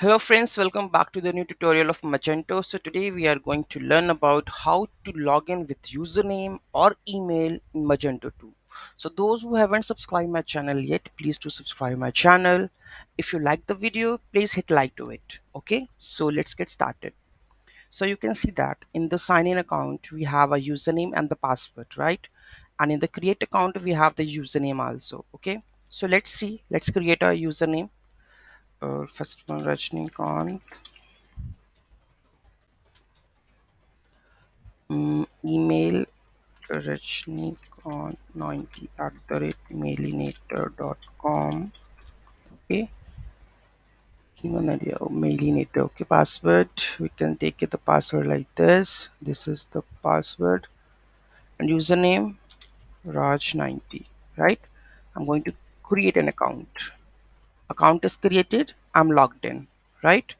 Hello friends, welcome back to the new tutorial of Magento. So today we are going to learn about how to log in with username or email in Magento 2. So those who haven't subscribed my channel yet, please do subscribe my channel. If you like the video, please hit like to it. Okay, so let's get started. So you can see that in the sign in account, we have a username and the password, right? And in the create account, we have the username also. Okay, so let's see, let's create a username first one um, email Rajnikant90 at the rate mailinator.com okay. mailinator okay password? We can take it the password like this. This is the password. And username? Raj90 right? I'm going to create an account account is created I'm logged in right?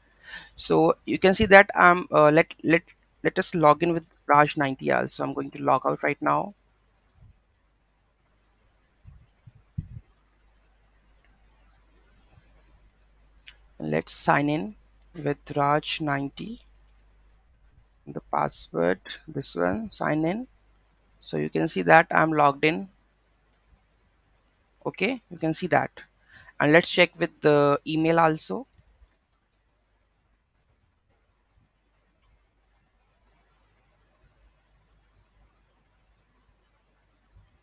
So you can see that I'm uh, let let let us log in with Raj 90 also I'm going to log out right now. Let's sign in with Raj 90 the password this one sign in. So you can see that I'm logged in. Okay you can see that and let's check with the email also.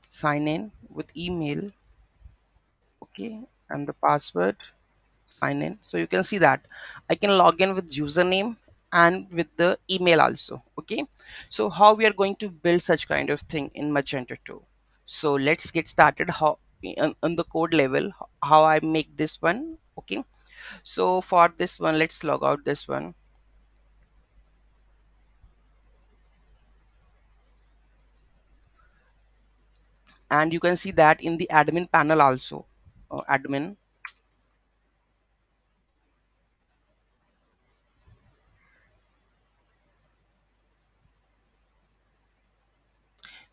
Sign in with email. Okay and the password. Sign in. So you can see that. I can log in with username and with the email also. Okay so how we are going to build such kind of thing in Magento 2 so let's get started. How on, on the code level how I make this one okay? So for this one let's log out this one. And you can see that in the admin panel also. Uh, admin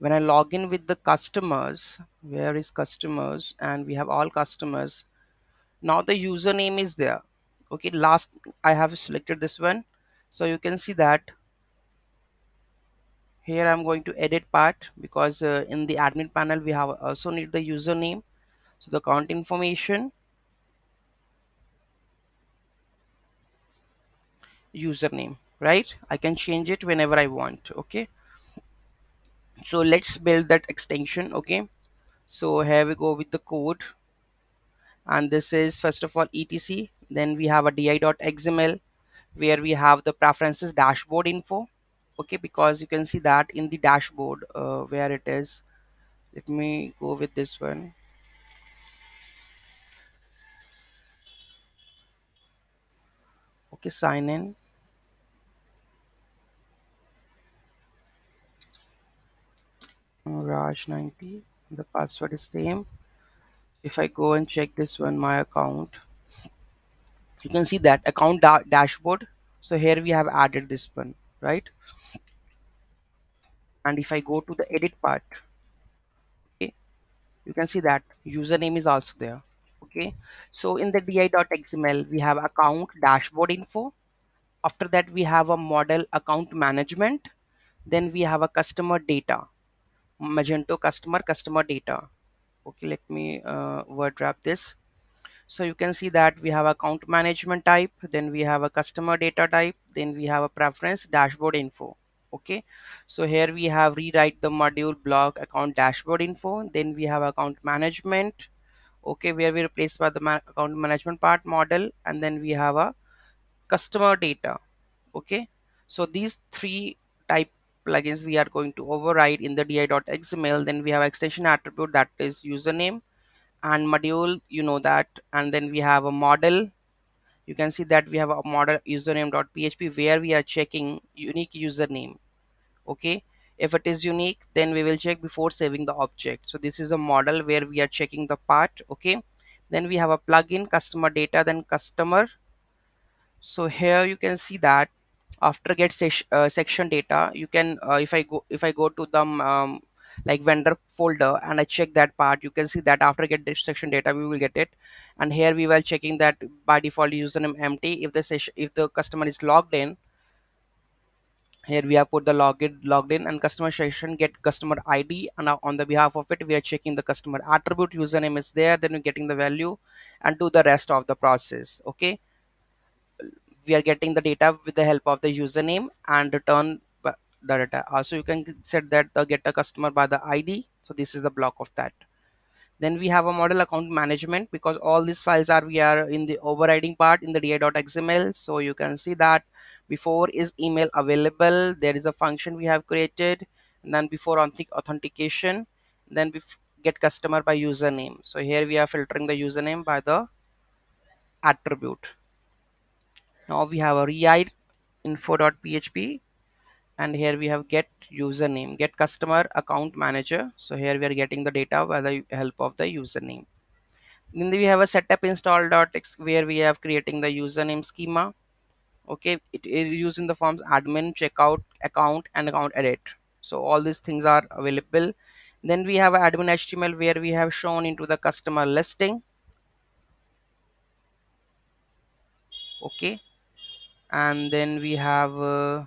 when I log in with the customers where is customers and we have all customers now the username is there. Okay last I have selected this one. So you can see that here I'm going to edit part because uh, in the admin panel we have also need the username. So the account information username right? I can change it whenever I want okay so let's build that extension okay? So here we go with the code. And this is first of all etc. Then we have a di.xml where we have the preferences dashboard info okay? Because you can see that in the dashboard uh, where it is. Let me go with this one. Okay sign in Raj 90 the password is same. If I go and check this one my account you can see that account da dashboard. So here we have added this one right? And if I go to the edit part okay you can see that username is also there okay? So in the di.xml we have account dashboard info. After that we have a model account management. Then we have a customer data magento customer customer data. Okay let me uh, word wrap this. So you can see that we have account management type then we have a customer data type then we have a preference dashboard info. Okay so here we have rewrite the module block account dashboard info then we have account management. Okay where we replace by the ma account management part model and then we have a customer data. Okay so these three type plugins we are going to override in the di.xml then we have extension attribute that is username and module you know that and then we have a model. You can see that we have a model username.php where we are checking unique username okay? If it is unique then we will check before saving the object. So this is a model where we are checking the part okay? Then we have a plugin customer data then customer. So here you can see that after get uh, section data you can uh, if i go if i go to the um, like vendor folder and I check that part you can see that after get this section data we will get it. And here we were checking that by default username empty. If the session if the customer is logged in here we have put the login logged in and customer session get customer id and on the behalf of it we are checking the customer attribute username is there then we're getting the value and do the rest of the process okay we are getting the data with the help of the username and return the data. Also you can set that the get a customer by the id so this is the block of that. Then we have a model account management because all these files are we are in the overriding part in the di.xml so you can see that before is email available. There is a function we have created. And then before on the authentication. Then we get customer by username. So here we are filtering the username by the attribute now we have a rei info.php and here we have get username get customer account manager. So here we are getting the data by the help of the username. Then we have a setup install.x where we have creating the username schema. Okay it is using the forms admin checkout account and account edit. So all these things are available. Then we have admin html where we have shown into the customer listing. Okay and then we have uh,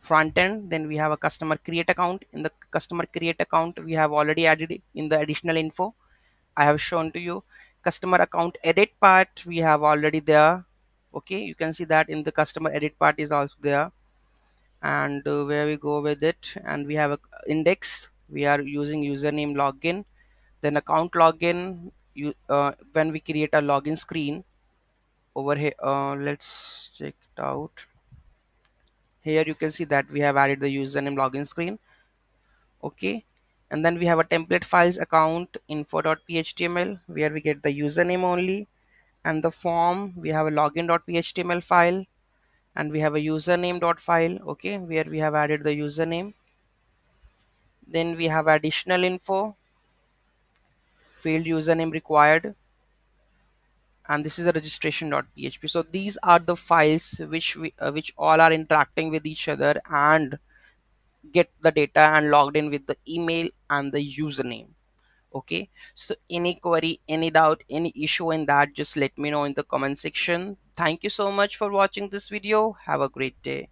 front end then we have a customer create account. In the customer create account we have already added in the additional info i have shown to you. Customer account edit part we have already there. Okay you can see that in the customer edit part is also there. And uh, where we go with it and we have a index. We are using username login then account login. You uh, when we create a login screen over here uh, let's check it out. Here you can see that we have added the username login screen. Okay. And then we have a template files account info.phtml where we get the username only. And the form we have a login.phtml file. And we have a username.file okay where we have added the username. Then we have additional info. Field username required and this is a registration.php so these are the files which we uh, which all are interacting with each other and get the data and logged in with the email and the username. Okay? So any query any doubt any issue in that just let me know in the comment section. Thank you so much for watching this video. Have a great day